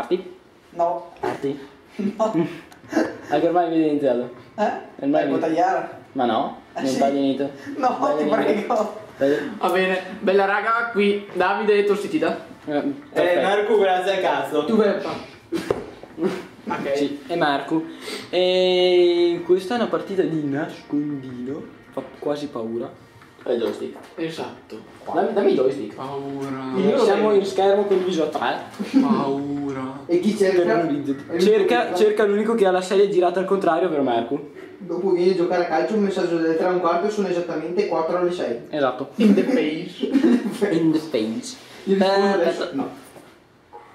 Parti? No. Parti? No. Anche ormai è evidenziato. Eh? Ormai Eh, può tagliare? Ma no, Eh, non sì. tagli niente. No, Tagli ti niente. prego. Tagli- Va bene, bella raga, qui Davide tossicida. eh, Eh, perfetto. Marco, grazie a cazzo. Tu Peppa. Ok. Sì, e Marco. E questa è una partita di nascondino. Fa quasi paura. E il joystick. Esatto. Dammi, dammi il joystick. Paura. Siamo in schermo condiviso a tre. Paura. E chi cerca? Cerca, cerca l'unico che ha la sedia girata al contrario, ovvero Marco. Dopo vieni a giocare a calcio, un messaggio delle 3 e un quarto sono esattamente 4 alle 6. Esatto. In the face. In the face. Io Eh, adesso. aspetta. No.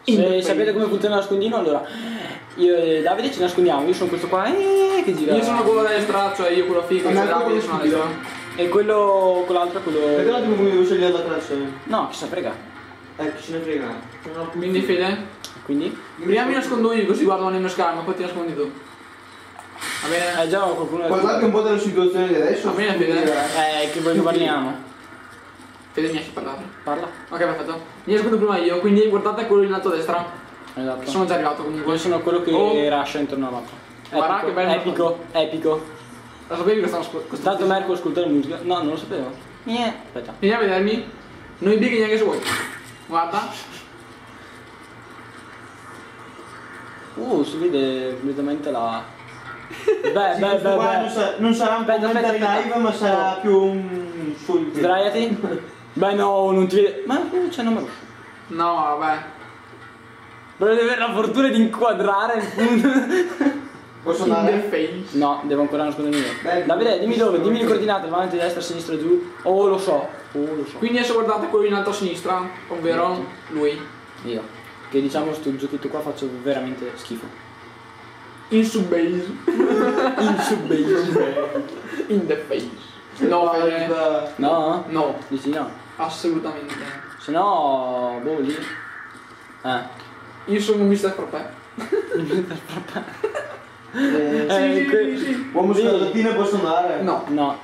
Se sapete come funziona il nascondino, allora io e Davide ci nascondiamo, io sono questo qua eh, che gira. Io sono quello a destra, cioè io quello figo, Ma cioè Davide sono a destra. E quello con l'altro è Perché un quello. attimo come devo scegliere la classe? No, chi se frega. Eh, chi se ne frega? Quindi Fede, Quindi? prima mi nascondo io così guardano nel mio schermo, poi ti nascondi tu. Va bene? Eh già qualcuno Parlate un po' della situazione di adesso. Va bene, Fede. Eh, che voi ne parliamo? Fede mi lasci parlare. Parla. Ok, perfetto. Mi nascondo prima io, quindi guardate quello in alto a destra. Esatto. Sono già arrivato comunque. Io sono quello che Oh. rascia intorno alla mappa. Guarda che bello. Epico, epico. Lo sapevi che stavo ascoltando? Tanto Marco ascolta la musica. No, non lo sapevo. Niente. Aspetta. Vieni a vedermi. Non i big neanche se vuoi. Guarda. Uh, si vede completamente la. Beh, beh, Sì, beh, beh. non, sa- non sarà un Aspetta, commento aspetta, in aspetta. live, ma sarà più un sul Sdraiati. Beh no, non ti vede. Ma uh, c'è il numero. No, vabbè. Però devi avere la fortuna di inquadrare il punto. Posso andare? face. No, devo ancora nascondermi io. Beh, Davide, dimmi dove, dimmi le coordinate, avanti, destra, sinistra, giù. Oh, lo so. Oh, lo so. Quindi adesso guardate quello in alto a sinistra, ovvero lui. Io. Che diciamo sto giochetto qua faccio veramente schifo. In subbase. In subbase. In the face. No. No? No, Dici no? assolutamente. Se no, boh lì. Eh. Io sono un mister Frappè. Eh, Eh, sì, que- sì, sì. Uomo Lì. scarlattina può andare? No, No.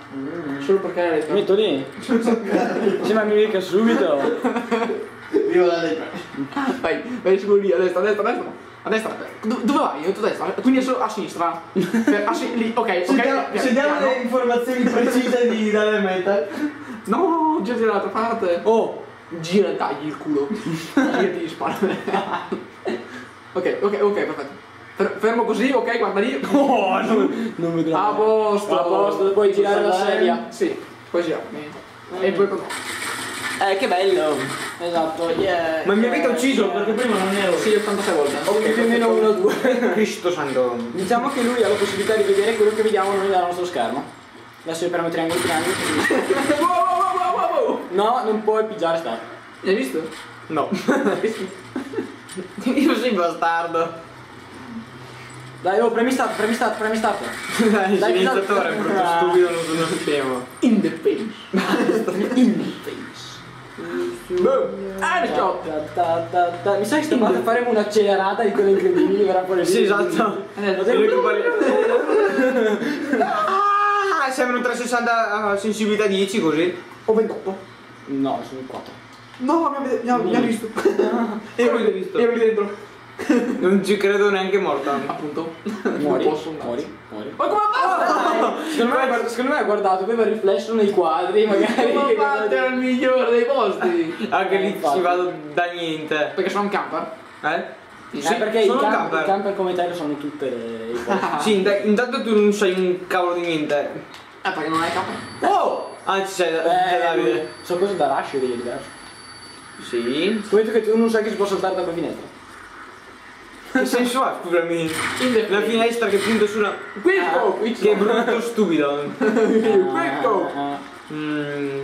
solo perché è Mi metto lì. Sì, ma mi mica subito. Viva la lepre. Vai, vai sicuro lì, a destra, a destra, a destra. A destra. Do- dove vai? Io tu a destra. Quindi adesso a sinistra. A si- lì, ok, ok. Sentiamo piano. le informazioni precise di Dalle Metal. No, girati dall'altra parte. Oh. Gira e tagli il culo. Girati di spalle. ok, ok, ok, perfetto. Fer- fermo così, ok, guarda lì. Oh, non, non vedrò. A posto. A posto, puoi girare la sedia. Sì, puoi girarmi. E poi Eh, che bello. Esatto, yeah. Ma mi avete ucciso perché prima non ero. Sì, 86 volte. Ok, più o meno uno o due. Cristo santo. Diciamo che lui ha la possibilità di vedere quello che vediamo noi dal nostro schermo. Adesso io premo triangolo triangolo. wow, wow, wow, wow, wow. No, non puoi pigiare stato. Hai visto? No. Io sei bastardo. Dai, oh, premi start, premi start, premi start. Dai, Dai, scienziatore, dai. brutto stupido, non sono scemo. In the face. In the face. Boom. Ah, ne shot. Ta, ta, ta, ta. Mi sa che stavolta faremo un'accelerata di quelle incredibili, verrà fuori. Sì, esatto. Eh, Quello che parli- Ah, sembra un 360 a sensibilità 10 così. Ho 28. No, sono 4. No, mi ha, visto. Ero lì visto. Ero lì dentro. Non ci credo neanche morta. Appunto. Muori, Non posso andare. muori, muori. Ma come fa? Secondo me, secondo me ha guardato, aveva il riflesso nei quadri, magari. Come fate al migliore dei posti? Anche lì infatti. ci vado da niente. Perché sono un camper. Eh? Eh, perché i sono un camper, camper. i camper come te lo sanno tutte le i posti. Sì, int- intanto tu non sai un cavolo di niente. Eh, perché non hai camper? Oh! Ah, ci sei, c'è Davide. Eh, so cose da rush io diverso. Sì. Scommetto che tu non sai che si può saltare da quella finestra. Che senso ha, scusami? La finestra che punta sulla. Quick go, Che brutto stupido. Quick go. Ah, Mm.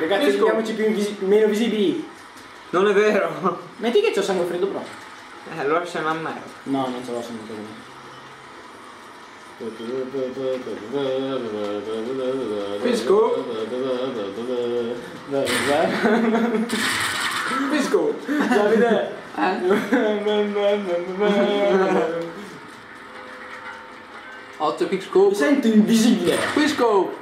Ragazzi, Disco. rendiamoci più invisi- meno visibili. Non è vero. Metti che c'ho sangue freddo però. Eh, allora sei una merda. No, non ce l'ho sangue freddo. Fisco? Fisco. Davide. Eh? 8 quick scope. Mi sento invisibile. Quick scope.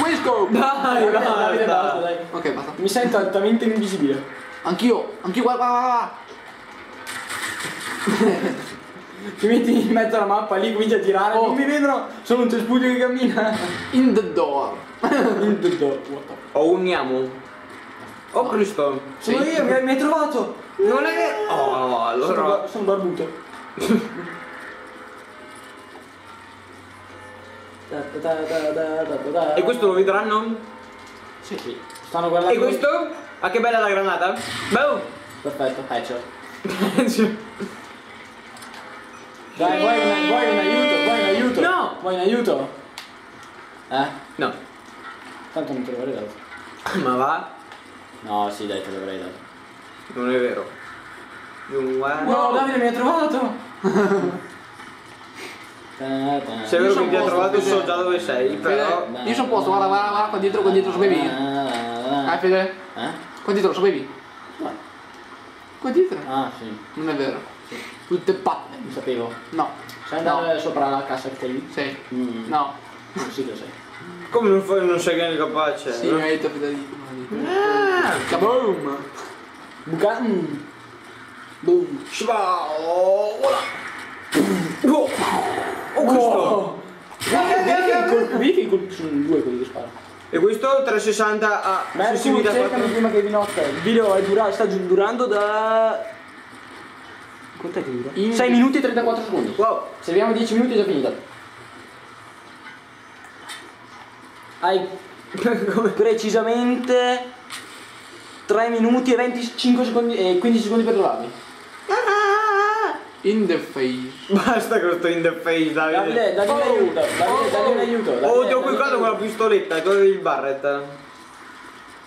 Quick scope. Dai, Davide, basta, dai. Ok, basta. Mi sento altamente invisibile. Anch'io, anch'io, guarda, guarda, guarda. Ti metti in mezzo alla mappa lì, cominci a girare, Oh. non mi vedono, sono un cespuglio che cammina. In the door. In the door, what the- Ho un niamo. Oh Cristo. Sono io, mi hai, mi hai trovato! Non è che. Oh, Sono, allora. bar- sono barbuto. E questo lo vedranno? Sì, sì. Stanno guardando. E questo? Ah che bella la granata? Boom! Perfetto, headshot. Dai, vuoi un, vuoi un aiuto? Vuoi un aiuto? No! Vuoi un aiuto? Eh? No. Tanto non te l'avrei dato. Ma va? No, sì, dai, te l'avrei dato. Non è vero. Va. No, Davide mi ha trovato! Se è vero che ti ha trovato so già dove sei, però. Io sono posto, guarda, guarda, guarda, qua dietro, qua dietro, sapevi? Eh, Eh? Fede? Qua dietro, lo sapevi? No. Qua dietro? Ah, sì, Non è vero. Tutte patte. lo sapevo. No. Sai No. andare sopra la cassa che lì? Sì. Mm. No. Sì, lo sai. Come non, fai, non sei che capace? Sì, mi hai detto Fede di. Ah! Kaboom! Buca... Mm. Boom. Voilà! Oh, oh questo! Vedi che i colpi- sono due quelli che sparano. E questo 360 a Mercury, cercami 4. prima che vi notte. Il video è dura- sta durando da... Quant'è che dura? In- 6 minuti e 34 secondi. Wow! Se abbiamo 10 minuti è già finita. Hai precisamente 3 minuti e 25 secondi e 15 secondi per trovarmi. In the face. Basta con sto in the face, Davide, Davide. dagli un aiuto, Davide, dagli un aiuto. Oh, Davide, ti ho cliccato con la pistoletta, con il barret.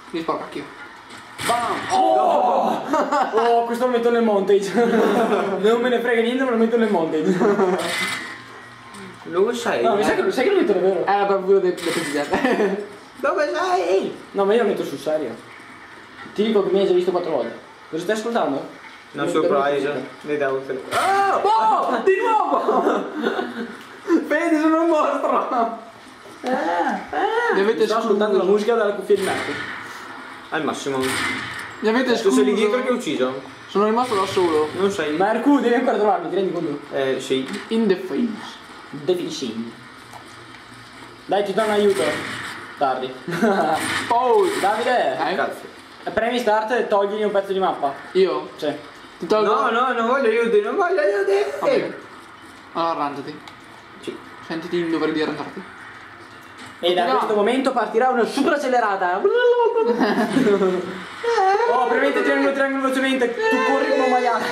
Mi sparo cacchio. Oh! oh, questo lo metto nel montage. non me ne frega niente, ma lo metto nel montage. Dove sei? No, mi sa che, sai che lo metto davvero? È la bravura del del presidente. Dove sei? No, ma io lo metto sul serio. Ti dico che mi hai già visto quattro volte. Cosa stai ascoltando? No, surprise. Ne devo te- Oh! Oh! Di nuovo! Vedi, sono un mostro! Mi Mi avete sto ascoltando la musica dalla cuffia di Marco. Al massimo. Mi avete Tu escluso. sei lì dietro che ho ucciso. Sono rimasto da solo. Non sei. Marco, devi ancora trovarmi, ti rendi conto? Eh, sì. In the face. Deficient. Dai, ti do un aiuto. Tardi. Oh! Davide, Eh? Cazzo. Premi start e togli un pezzo di mappa. Io? Sì. Ti tolgo? No, no, non voglio aiuti, non voglio aiuti. Bene. Allora arrangiati. Sì. Sentiti in dovere di arrangiarti. E da No. questo momento partirà una super accelerata. oh, premete triangolo, triangolo velocemente. Tu corri come un maiale.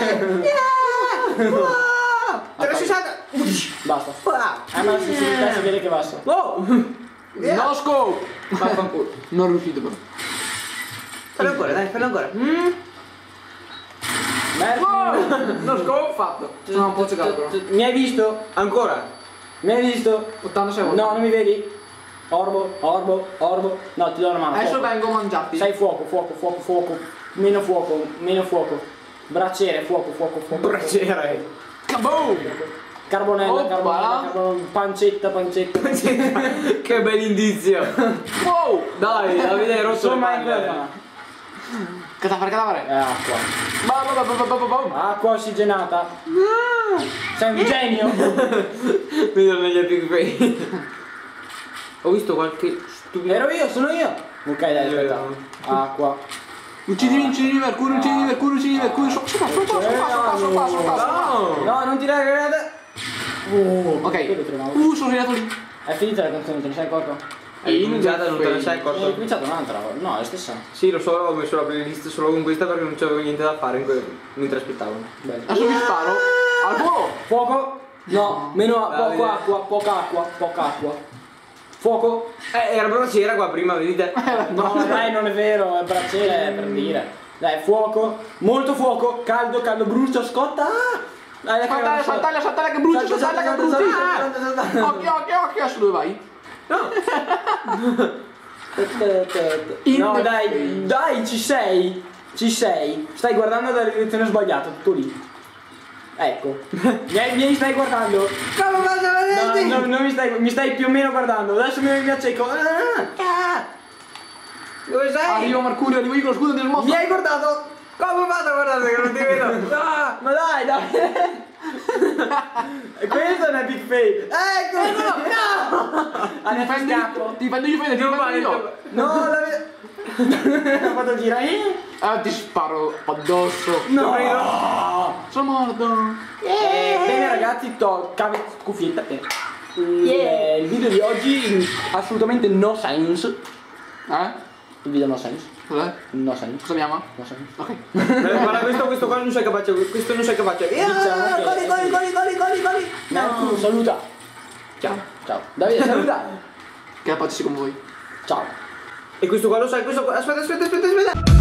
360. Basta. Ah, ma la sensibilità si vede che basta. Oh! No scope! Vaffanculo. Non riuscito però. Fallo ancora, dai, fallo ancora. Mm. Merda. No scope fatto. Sono un po' ciecato però. Mi hai visto? Ancora. Mi hai visto? 86 volte. No, non mi vedi? Orbo, orbo, orbo. No, ti do una mano. Adesso fuoco. vengo mangiati. Sai fuoco, fuoco, fuoco, fuoco. Meno fuoco, meno fuoco. Bracciere, fuoco, fuoco, fuoco. Bracciere. Kaboom! Carbonella, Oppala. carbonella, carbonella, pancetta, pancetta. che bel indizio. Wow! Dai, Davide hai rotto le è palle. Cadavere, cadavere. È acqua. Ba, ba, ba, ba, ba, ba, ba. Acqua ossigenata. Sei un genio. Vedo negli epic fail. Ho visto qualche stupido. Ero io, sono io. Ok, dai, aspetta. Acqua. Uccidimi, uccidimi Mercurio, uccidimi Mercurio, uccidimi Mercurio. Sopra, sopra, sopra, sopra, sopra, sopra. No! No, non tirare la granata. Oh, Ok. Uh, sono arrivato lì. È finita la canzone, te ne sei accorto? Hai cominciato non te ne sei Hai accorto? cominciato un'altra, no, è la stessa. Sì, lo so, ho messo la playlist solo con questa perché non c'avevo niente da fare in que- mentre aspettavo. Bello. Adesso vi sparo. Al volo. Fuoco? No, meno a- Davide. poco acqua, poca acqua, poca acqua. Fuoco? Eh, era bracciera qua prima, vedete? No, dai, non è vero, è braciere, è per dire. Dai, fuoco, molto fuoco, caldo, caldo, brucia, scotta. Ah! Dai, dai, Saltare, dai, saltare, saltare che brucia, Salta, saltare che brucia. salta. Occhio, occhio, occhio. Adesso dove vai? No, the dai, dai, ci sei. Ci sei. Stai guardando dalla direzione sbagliata, tutto lì. Ecco. Mi, hai- mi stai guardando. Come faccio a No, no, non mi stai, mi stai più o meno guardando. Adesso mi, mi acceco. Ah, ah. Dove sei? Arrivo Mercurio, arrivo io con lo scudo del Mi mostro. hai guardato? Come fate guardate che non ti vedo? Ah! Ma dai, dai! E questo è un epic fail! Ecco! No! Adesso Difendi, scappo! difendi, difendi, ti difendi vale, io. No, la vedo! Ho fatto girare! Ah, ti sparo addosso. No! Sono morto. Eh, bene ragazzi, to cave cuffietta eh, il video di oggi assolutamente no sense. Eh? Il video no sense. Cos'è? No sense. Cosa chiama? No sense. Ok. Guarda questo, questo qua non sei capace, questo non sei capace. Diciamo che- Goli, goli, goli, goli, saluta. Ciao. Ciao. Davide, saluta. Che la pace sia con voi. Ciao. E questo qua lo sai, questo qua. Aspetta, aspetta, aspetta, aspetta.